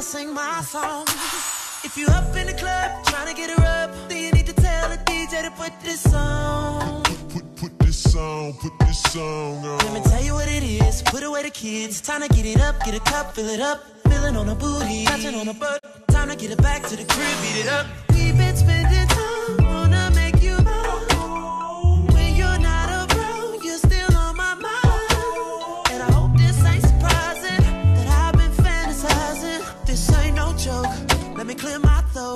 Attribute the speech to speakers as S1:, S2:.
S1: I sing my song. If you up in the club trying to get her up, then you need to tell the DJ to put this on.
S2: Put, put this song, put this song on.
S1: Let me tell you what it is. Put away the kids. Time to get it up, get a cup, fill it up. Feeling on a booty, touching on a butt. Time to get it back to the crib, beat it up. We've been spending